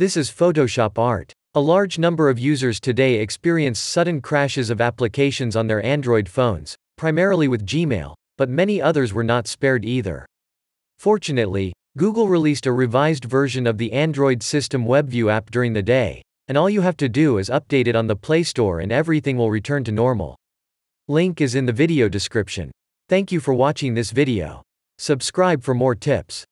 This is Photoshop art. A large number of users today experience sudden crashes of applications on their Android phones, primarily with Gmail, but many others were not spared either. Fortunately, Google released a revised version of the Android System WebView app during the day, and all you have to do is update it on the Play Store and everything will return to normal. Link is in the video description. Thank you for watching this video. Subscribe for more tips.